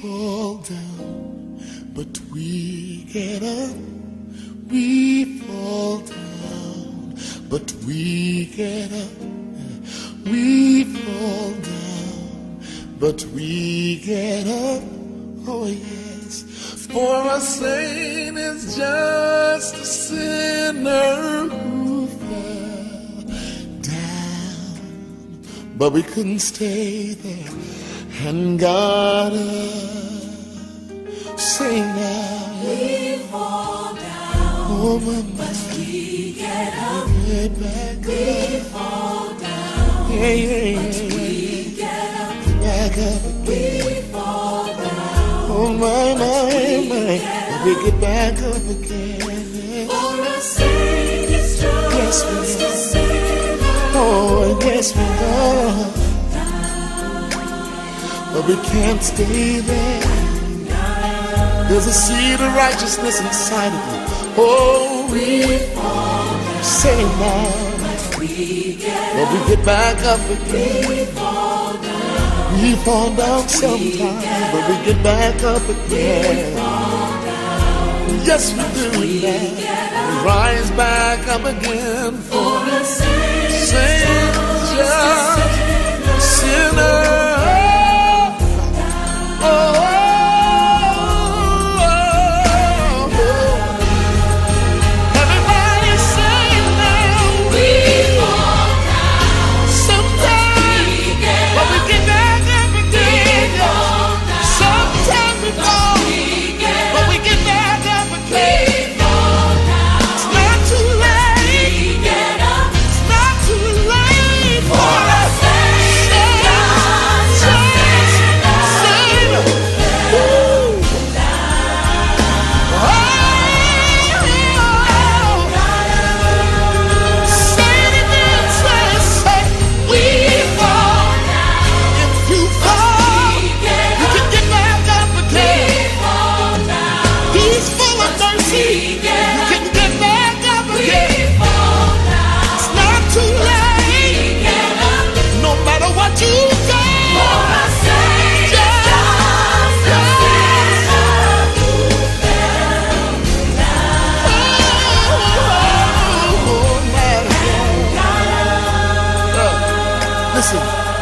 fall down, but we get up. We fall down, but we get up. We fall down, but we get up. Oh, yes. For a saint is just a sinner who fell down, but we couldn't stay there and got up. Uh, Sing now. We fall down, my but we get up. get back We fall down, Yeah, yeah, yeah. we get up. Back up. We fall down, Oh, my, my, my. We get back up again. for a saint is Yes, just we a. Oh, yes, we are. But we can't stay there. There's a seed of righteousness inside of you. Oh, we say now. We get But we get back up again. we fall down, We fall down sometimes, but we get back up again. Yes, we do. We rise back up again for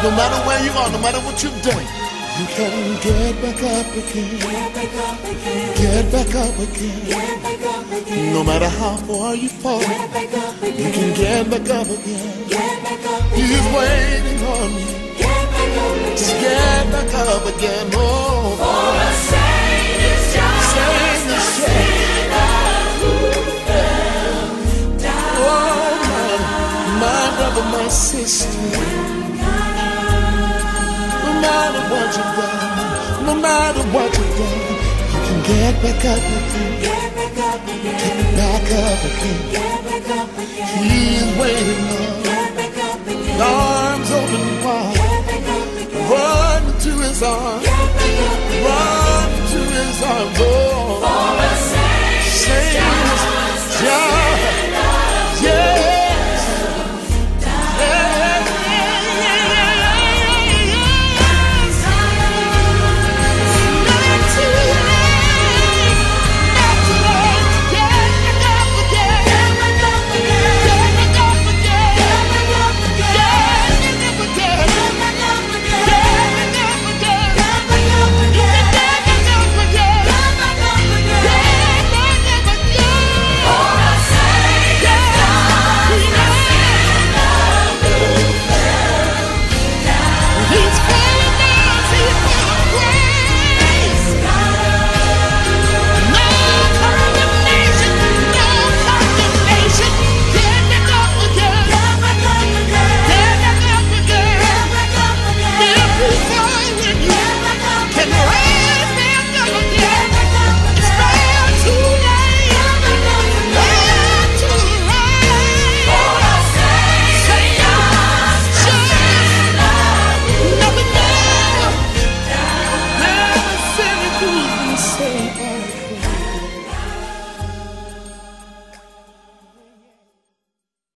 no matter where you are, no matter what you've done, you can get back up again. Get back up again, Get back up again. get back up again, No matter how far you fall, get back up you can get back up again. get back up He's waiting on you. get back up Just again. get back up again. Oh, For a you've done, no matter what you've done, you can get back up again. Get back up again, Get back up again. get back up again,